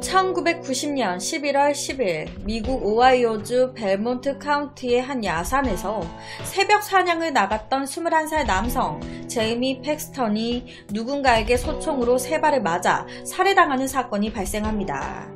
1990년 11월 10일 미국 오하이오주 벨몬트 카운티의 한 야산에서 새벽 사냥을 나갔던 21살 남성 제이미 팩스턴이 누군가에게 소총으로 세 발을 맞아 살해당하는 사건이 발생합니다.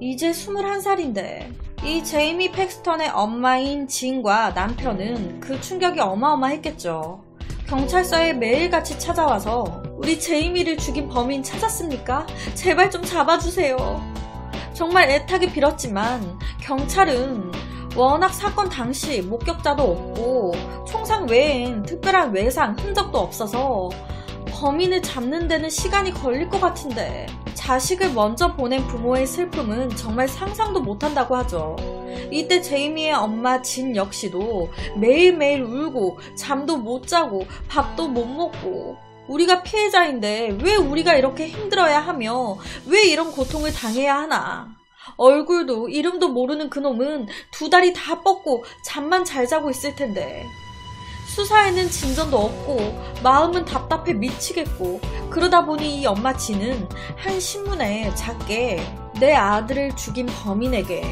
이제 21살인데 이 제이미 팩스턴의 엄마인 진과 남편은 그 충격이 어마어마했겠죠. 경찰서에 매일같이 찾아와서 우리 제이미를 죽인 범인 찾았습니까? 제발 좀 잡아주세요. 정말 애타게 빌었지만 경찰은 워낙 사건 당시 목격자도 없고 총상 외엔 특별한 외상, 흔적도 없어서 범인을 잡는 데는 시간이 걸릴 것 같은데 자식을 먼저 보낸 부모의 슬픔은 정말 상상도 못한다고 하죠. 이때 제이미의 엄마 진 역시도 매일매일 울고 잠도 못 자고 밥도 못 먹고 우리가 피해자인데 왜 우리가 이렇게 힘들어야 하며 왜 이런 고통을 당해야 하나. 얼굴도 이름도 모르는 그놈은 두 다리 다 뻗고 잠만 잘 자고 있을 텐데. 수사에는 진전도 없고 마음은 답답해 미치겠고 그러다 보니 이 엄마 지는 한 신문에 작게 내 아들을 죽인 범인에게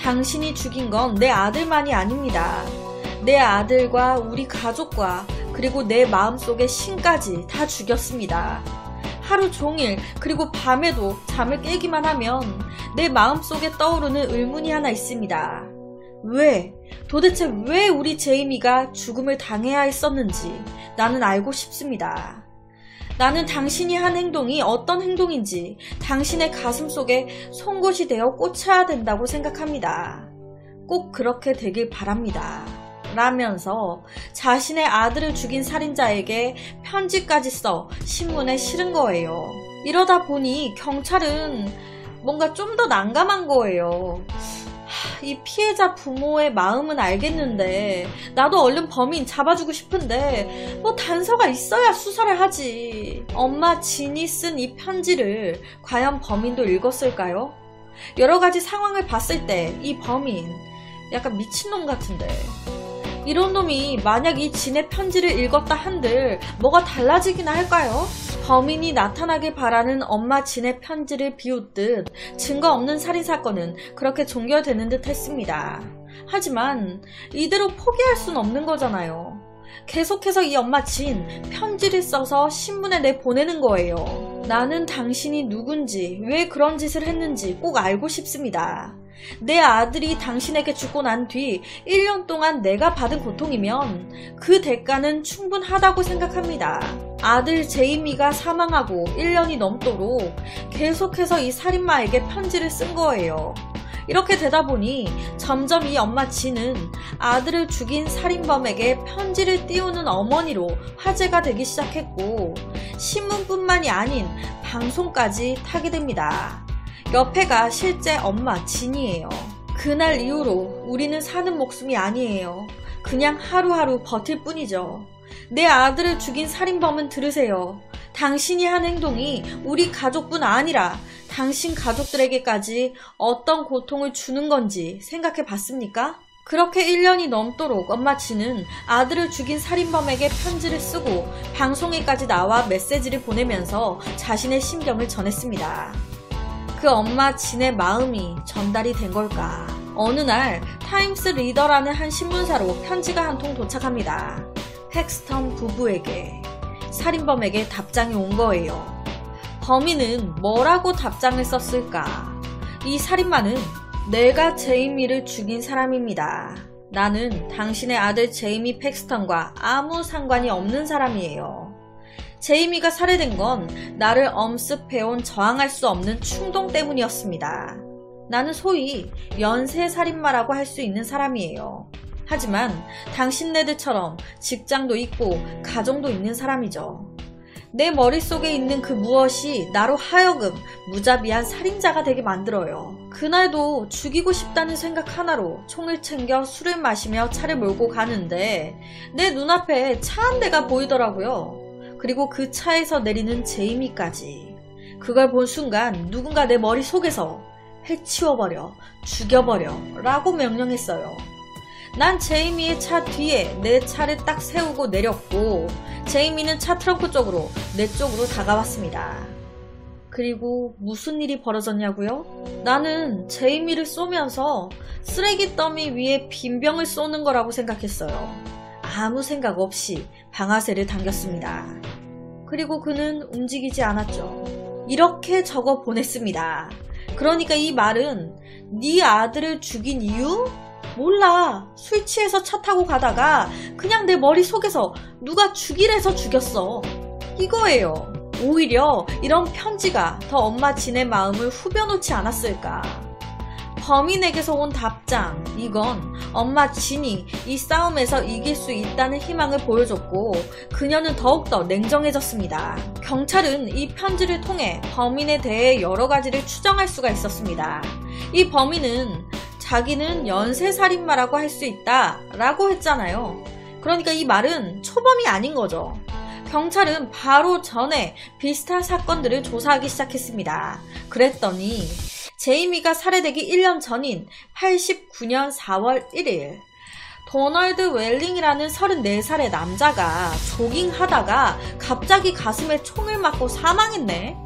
당신이 죽인 건 내 아들만이 아닙니다. 내 아들과 우리 가족과 그리고 내 마음속의 신까지 다 죽였습니다. 하루 종일 그리고 밤에도 잠을 깨기만 하면 내 마음속에 떠오르는 의문이 하나 있습니다. 왜? 도대체 왜 우리 제이미가 죽음을 당해야 했었는지 나는 알고 싶습니다. 나는 당신이 한 행동이 어떤 행동인지 당신의 가슴 속에 송곳이 되어 꽂혀야 된다고 생각합니다. 꼭 그렇게 되길 바랍니다. 라면서 자신의 아들을 죽인 살인자에게 편지까지 써 신문에 실은 거예요. 이러다 보니 경찰은 뭔가 좀 더 난감한 거예요. 이 피해자 부모의 마음은 알겠는데 나도 얼른 범인 잡아주고 싶은데 뭐 단서가 있어야 수사를 하지. 엄마 진이 쓴 이 편지를 과연 범인도 읽었을까요? 여러 가지 상황을 봤을 때 이 범인 약간 미친놈 같은데 이런 놈이 만약 이 진의 편지를 읽었다 한들 뭐가 달라지기나 할까요? 범인이 나타나길 바라는 엄마 진의 편지를 비웃듯 증거 없는 살인사건은 그렇게 종결되는 듯 했습니다. 하지만 이대로 포기할 순 없는 거잖아요. 계속해서 이 엄마 진 편지를 써서 신문에 내 보내는 거예요. 나는 당신이 누군지 왜 그런 짓을 했는지 꼭 알고 싶습니다. 내 아들이 당신에게 죽고 난 뒤 1년 동안 내가 받은 고통이면 그 대가는 충분하다고 생각합니다. 아들 제이미가 사망하고 1년이 넘도록 계속해서 이 살인마에게 편지를 쓴 거예요. 이렇게 되다 보니 점점 이 엄마 지는 아들을 죽인 살인범에게 편지를 띄우는 어머니로 화제가 되기 시작했고 신문뿐만이 아닌 방송까지 타게 됩니다. 옆에가 실제 엄마 진이에요. 그날 이후로 우리는 사는 목숨이 아니에요. 그냥 하루하루 버틸 뿐이죠. 내 아들을 죽인 살인범은 들으세요. 당신이 한 행동이 우리 가족뿐 아니라 당신 가족들에게까지 어떤 고통을 주는 건지 생각해 봤습니까? 그렇게 1년이 넘도록 엄마 치는 아들을 죽인 살인범에게 편지를 쓰고 방송에까지 나와 메시지를 보내면서 자신의 심경을 전했습니다. 그 엄마 진의 마음이 전달이 된 걸까? 어느 날 타임스 리더라는 한 신문사로 편지가 한 통 도착합니다. 팩스턴 부부에게 살인범에게 답장이 온 거예요. 범인은 뭐라고 답장을 썼을까? 이 살인마는 내가 제이미를 죽인 사람입니다. 나는 당신의 아들 제이미 팩스턴과 아무 상관이 없는 사람이에요. 제이미가 살해된 건 나를 엄습해온 저항할 수 없는 충동 때문이었습니다. 나는 소위 연쇄살인마라고 할 수 있는 사람이에요. 하지만 당신네들처럼 직장도 있고 가정도 있는 사람이죠. 내 머릿속에 있는 그 무엇이 나로 하여금 무자비한 살인자가 되게 만들어요. 그날도 죽이고 싶다는 생각 하나로 총을 챙겨 술을 마시며 차를 몰고 가는데 내 눈앞에 차 한 대가 보이더라고요. 그리고 그 차에서 내리는 제이미까지. 그걸 본 순간 누군가 내 머릿속에서 해치워버려, 죽여버려 라고 명령했어요. 난 제이미의 차 뒤에 내 차를 딱 세우고 내렸고 제이미는 차 트렁크 쪽으로 내 쪽으로 다가왔습니다. 그리고 무슨 일이 벌어졌냐고요? 나는 제이미를 쏘면서 쓰레기 더미 위에 빈병을 쏘는 거라고 생각했어요. 아무 생각 없이 방아쇠를 당겼습니다. 그리고 그는 움직이지 않았죠. 이렇게 적어 보냈습니다. 그러니까 이 말은 네 아들을 죽인 이유? 몰라. 술 취해서 차 타고 가다가 그냥 내 머릿속에서 누가 죽이래서 죽였어. 이거예요. 오히려 이런 편지가 더 엄마 진의 마음을 후벼놓지 않았을까. 범인에게서 온 답장, 이건 엄마 진이 이 싸움에서 이길 수 있다는 희망을 보여줬고 그녀는 더욱더 냉정해졌습니다. 경찰은 이 편지를 통해 범인에 대해 여러 가지를 추정할 수가 있었습니다. 이 범인은 자기는 연쇄살인마라고 할 수 있다 라고 했잖아요. 그러니까 이 말은 초범이 아닌 거죠. 경찰은 바로 전에 비슷한 사건들을 조사하기 시작했습니다. 그랬더니 제이미가 살해되기 1년 전인 89년 4월 1일 도널드 웰링이라는 34살의 남자가 조깅하다가 갑자기 가슴에 총을 맞고 사망했네.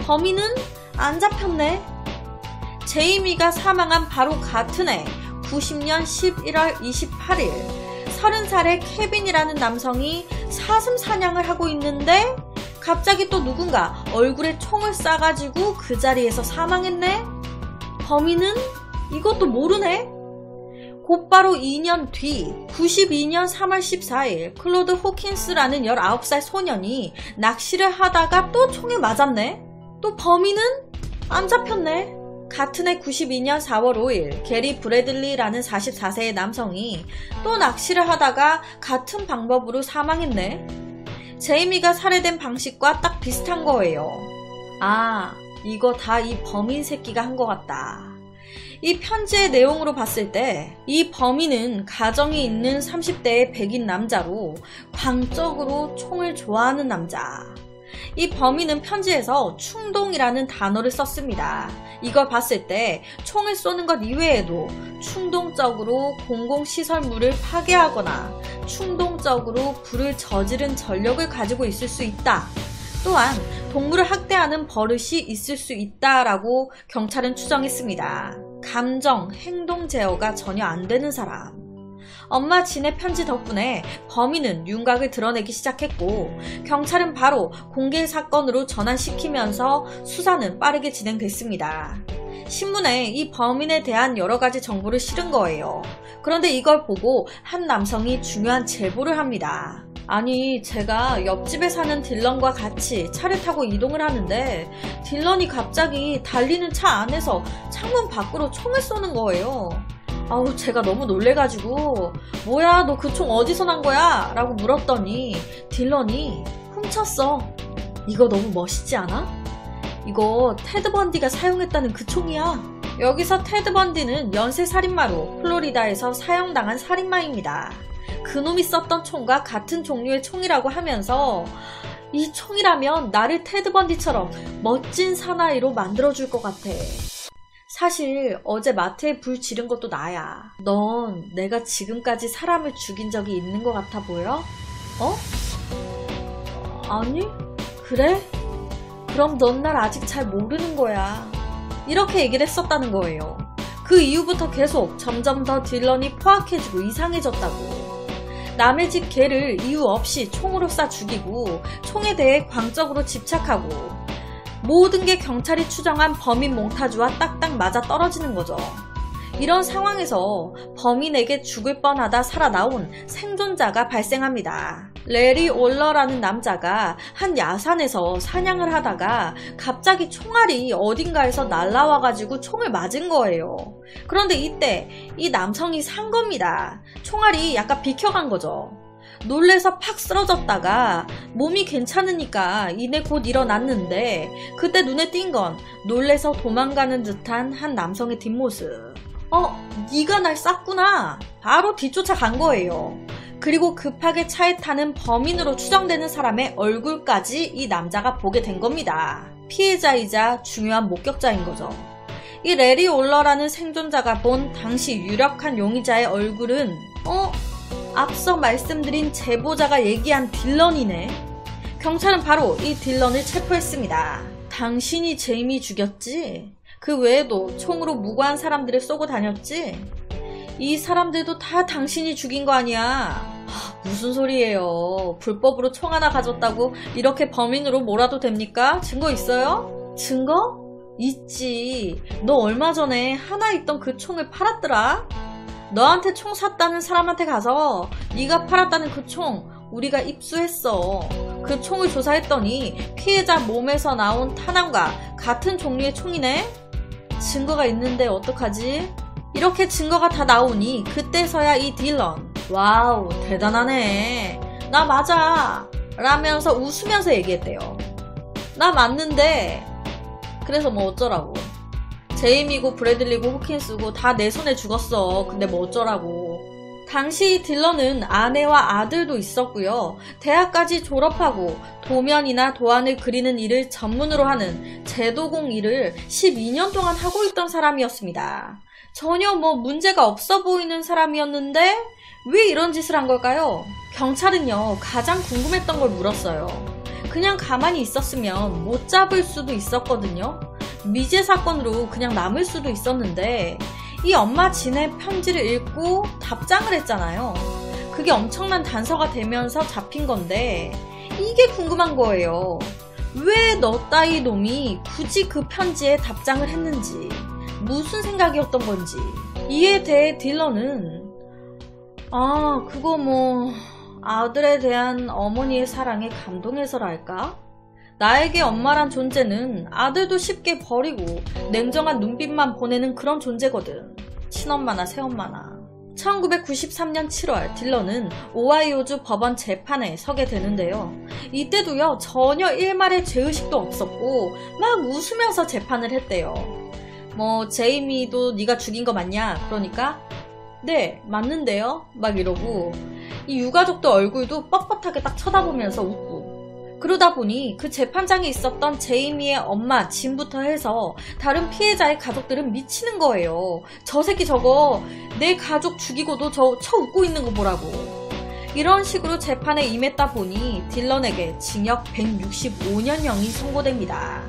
범인은 안 잡혔네. 제이미가 사망한 바로 같은 해 90년 11월 28일 30살의 케빈이라는 남성이 사슴 사냥을 하고 있는데 갑자기 또 누군가 얼굴에 총을 쏴가지고 그 자리에서 사망했네? 범인은 이것도 모르네? 곧바로 2년 뒤 92년 3월 14일 클로드 호킨스라는 19살 소년이 낚시를 하다가 또 총에 맞았네? 또 범인은 안 잡혔네? 같은 해 92년 4월 5일 게리 브래들리라는 44세의 남성이 또 낚시를 하다가 같은 방법으로 사망했네. 제이미가 살해된 방식과 딱 비슷한 거예요. 아, 이거 다 이 범인 새끼가 한 것 같다. 이 편지의 내용으로 봤을 때 이 범인은 가정이 있는 30대의 백인 남자로 광적으로 총을 좋아하는 남자. 이 범인은 편지에서 충동이라는 단어를 썼습니다. 이걸 봤을 때 총을 쏘는 것 이외에도 충동적으로 공공시설물을 파괴하거나 충동적으로 불을 저지른 전력을 가지고 있을 수 있다. 또한 동물을 학대하는 버릇이 있을 수 있다라고 경찰은 추정했습니다. 감정, 행동 제어가 전혀 안 되는 사람. 엄마 진의 편지 덕분에 범인은 윤곽을 드러내기 시작했고 경찰은 바로 공개 사건으로 전환시키면서 수사는 빠르게 진행됐습니다. 신문에 이 범인에 대한 여러 가지 정보를 실은 거예요. 그런데 이걸 보고 한 남성이 중요한 제보를 합니다. 아니, 제가 옆집에 사는 딜런과 같이 차를 타고 이동을 하는데 딜런이 갑자기 달리는 차 안에서 창문 밖으로 총을 쏘는 거예요. 아우 제가 너무 놀래가지고 뭐야 너 그 총 어디서 난 거야? 라고 물었더니 딜런이 훔쳤어 이거 너무 멋있지 않아? 이거 테드 번디가 사용했다는 그 총이야 여기서 테드 번디는 연쇄살인마로 플로리다에서 사형당한 살인마입니다 그놈이 썼던 총과 같은 종류의 총이라고 하면서 이 총이라면 나를 테드 번디처럼 멋진 사나이로 만들어줄 것 같아 사실 어제 마트에 불 지른 것도 나야. 넌 내가 지금까지 사람을 죽인 적이 있는 것 같아 보여? 어? 아니? 그래? 그럼 넌 날 아직 잘 모르는 거야. 이렇게 얘기를 했었다는 거예요. 그 이후부터 계속 점점 더 딜런이 포악해지고 이상해졌다고. 남의 집 개를 이유 없이 총으로 쏴 죽이고 총에 대해 광적으로 집착하고 모든 게 경찰이 추정한 범인 몽타주와 딱딱 맞아 떨어지는 거죠. 이런 상황에서 범인에게 죽을 뻔하다 살아나온 생존자가 발생합니다. 레리 올러라는 남자가 한 야산에서 사냥을 하다가 갑자기 총알이 어딘가에서 날라와가지고 총을 맞은 거예요. 그런데 이때 이 남성이 산 겁니다. 총알이 약간 비켜간 거죠. 놀래서 팍 쓰러졌다가 몸이 괜찮으니까 이내 곧 일어났는데 그때 눈에 띈 건 놀래서 도망가는 듯한 한 남성의 뒷모습. 어, 네가 날 쐈구나. 바로 뒤쫓아 간 거예요. 그리고 급하게 차에 타는 범인으로 추정되는 사람의 얼굴까지 이 남자가 보게 된 겁니다. 피해자이자 중요한 목격자인 거죠. 이 레리 올러라는 생존자가 본 당시 유력한 용의자의 얼굴은 어? 앞서 말씀드린 제보자가 얘기한 딜런이네. 경찰은 바로 이 딜런을 체포했습니다. 당신이 제이미 죽였지? 그 외에도 총으로 무고한 사람들을 쏘고 다녔지? 이 사람들도 다 당신이 죽인 거 아니야. 무슨 소리예요. 불법으로 총 하나 가졌다고 이렇게 범인으로 몰아도 됩니까? 증거 있어요? 증거? 있지. 너 얼마 전에 하나 있던 그 총을 팔았더라? 너한테 총 샀다는 사람한테 가서 네가 팔았다는 그 총 우리가 입수했어. 그 총을 조사했더니 피해자 몸에서 나온 탄환과 같은 종류의 총이네? 증거가 있는데 어떡하지? 이렇게 증거가 다 나오니 그때서야 이 딜런 wow 대단하네. 나 맞아. 라면서 웃으면서 얘기했대요. 나 맞는데. 그래서 뭐 어쩌라고. 제이미고 브래들리고 호킨스고 다 내 손에 죽었어. 근데 뭐 어쩌라고. 당시 딜런은 아내와 아들도 있었고요. 대학까지 졸업하고 도면이나 도안을 그리는 일을 전문으로 하는 제도공 일을 12년 동안 하고 있던 사람이었습니다. 전혀 뭐 문제가 없어 보이는 사람이었는데 왜 이런 짓을 한 걸까요? 경찰은요, 가장 궁금했던 걸 물었어요. 그냥 가만히 있었으면 못 잡을 수도 있었거든요. 미제 사건으로 그냥 남을 수도 있었는데 이 엄마 진의 편지를 읽고 답장을 했잖아요. 그게 엄청난 단서가 되면서 잡힌 건데 이게 궁금한 거예요. 왜 너 따위 놈이 굳이 그 편지에 답장을 했는지 무슨 생각이었던 건지 이에 대해 딜러는 아 그거 뭐 아들에 대한 어머니의 사랑에 감동해서랄까? 나에게 엄마란 존재는 아들도 쉽게 버리고 냉정한 눈빛만 보내는 그런 존재거든. 친엄마나 새엄마나. 1993년 7월 딜러는 오하이오주 법원 재판에 서게 되는데요. 이때도요 전혀 일말의 죄의식도 없었고 막 웃으면서 재판을 했대요. 뭐 제이미도 네가 죽인 거 맞냐? 그러니까 네 맞는데요. 막 이러고 이 유가족들 얼굴도 뻣뻣하게 딱 쳐다보면서 웃고 그러다 보니 그 재판장에 있었던 제이미의 엄마, 진부터 해서 다른 피해자의 가족들은 미치는 거예요. 저 새끼 저거 내 가족 죽이고도 저 쳐 웃고 있는 거 보라고. 이런 식으로 재판에 임했다 보니 딜런에게 징역 165년형이 선고됩니다.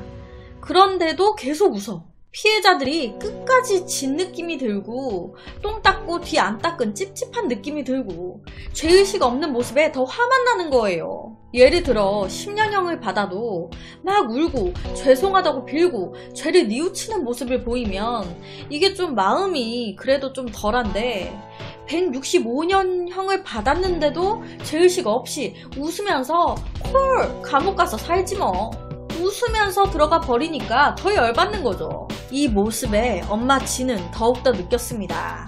그런데도 계속 웃어. 피해자들이 끝까지 진 느낌이 들고 똥 닦고 뒤 안 닦은 찝찝한 느낌이 들고 죄의식 없는 모습에 더 화만 나는 거예요. 예를 들어 10년형을 받아도 막 울고 죄송하다고 빌고 죄를 뉘우치는 모습을 보이면 이게 좀 마음이 그래도 좀 덜한데 165년형을 받았는데도 죄의식 없이 웃으면서 콜 감옥 가서 살지 뭐. 웃으면서 들어가 버리니까 더 열받는 거죠. 이 모습에 엄마 지는 더욱더 느꼈습니다.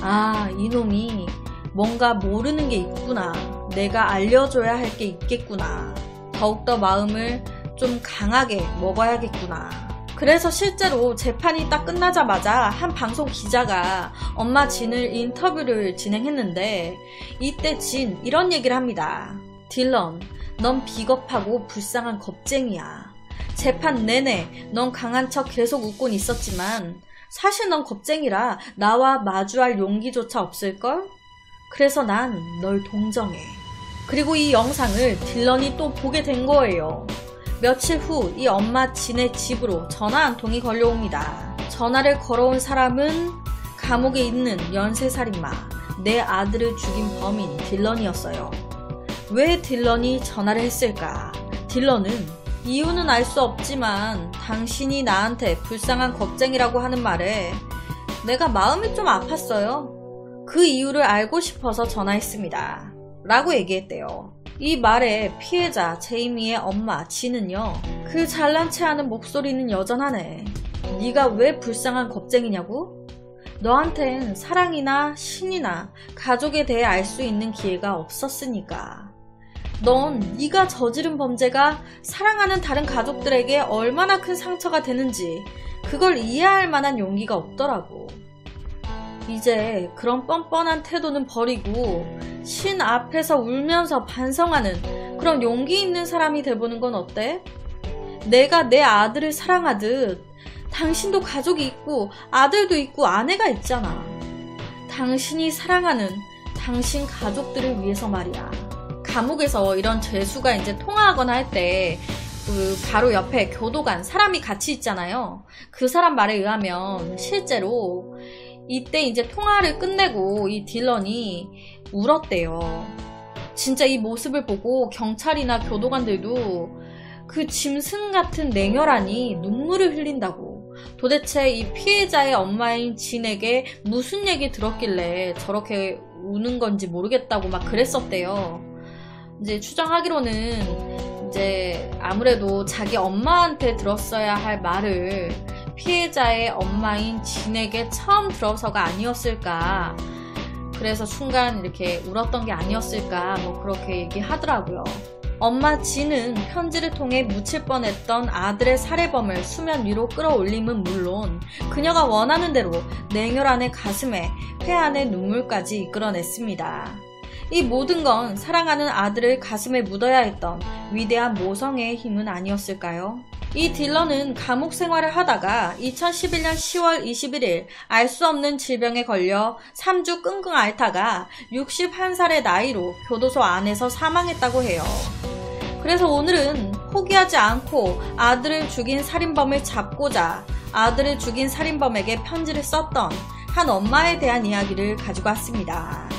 아, 이놈이 뭔가 모르는 게 있구나. 내가 알려줘야 할 게 있겠구나. 더욱더 마음을 좀 강하게 먹어야겠구나. 그래서 실제로 재판이 딱 끝나자마자 한 방송 기자가 엄마 진을 인터뷰를 진행했는데 이때 진 이런 얘기를 합니다. 딜런, 넌 비겁하고 불쌍한 겁쟁이야. 재판 내내 넌 강한 척 계속 웃곤 있었지만 사실 넌 겁쟁이라 나와 마주할 용기조차 없을걸? 그래서 난 널 동정해. 그리고 이 영상을 딜런이 또 보게 된 거예요. 며칠 후 이 엄마 진의 집으로 전화 한 통이 걸려옵니다. 전화를 걸어온 사람은 감옥에 있는 연쇄살인마, 내 아들을 죽인 범인 딜런이었어요. 왜 딜런이 전화를 했을까? 딜런은 이유는 알 수 없지만 당신이 나한테 불쌍한 겁쟁이라고 하는 말에 내가 마음이 좀 아팠어요. 그 이유를 알고 싶어서 전화했습니다. 라고 얘기했대요. 이 말에 피해자 제이미의 엄마 지는요. 그 잘난 체 하는 목소리는 여전하네. 네가 왜 불쌍한 겁쟁이냐고? 너한텐 사랑이나 신이나 가족에 대해 알 수 있는 기회가 없었으니까. 넌 네가 저지른 범죄가 사랑하는 다른 가족들에게 얼마나 큰 상처가 되는지 그걸 이해할 만한 용기가 없더라고. 이제 그런 뻔뻔한 태도는 버리고 신 앞에서 울면서 반성하는 그런 용기 있는 사람이 돼보는 건 어때? 내가 내 아들을 사랑하듯 당신도 가족이 있고 아들도 있고 아내가 있잖아. 당신이 사랑하는 당신 가족들을 위해서 말이야. 감옥에서 이런 죄수가 이제 통화하거나 할 때 그 바로 옆에 교도관 사람이 같이 있잖아요. 그 사람 말에 의하면 실제로 이때 이제 통화를 끝내고 이 딜런이 울었대요. 진짜 이 모습을 보고 경찰이나 교도관들도 그 짐승 같은 냉혈하니 눈물을 흘린다고. 도대체 이 피해자의 엄마인 진에게 무슨 얘기 들었길래 저렇게 우는 건지 모르겠다고 막 그랬었대요. 이제 추정하기로는 이제 아무래도 자기 엄마한테 들었어야 할 말을 피해자의 엄마인 진에게 처음 들어서가 아니었을까. 그래서 순간 이렇게 울었던 게 아니었을까. 뭐 그렇게 얘기하더라고요. 엄마 진은 편지를 통해 묻힐 뻔했던 아들의 살해범을 수면 위로 끌어올림은 물론 그녀가 원하는 대로 냉혈한의 가슴에 회한의 눈물까지 이끌어냈습니다. 이 모든 건 사랑하는 아들을 가슴에 묻어야 했던 위대한 모성애의 힘은 아니었을까요? 이 딜런은 감옥 생활을 하다가 2011년 10월 21일 알 수 없는 질병에 걸려 3주 끙끙 앓다가 61살의 나이로 교도소 안에서 사망했다고 해요. 그래서 오늘은 포기하지 않고 아들을 죽인 살인범을 잡고자 아들을 죽인 살인범에게 편지를 썼던 한 엄마에 대한 이야기를 가지고 왔습니다.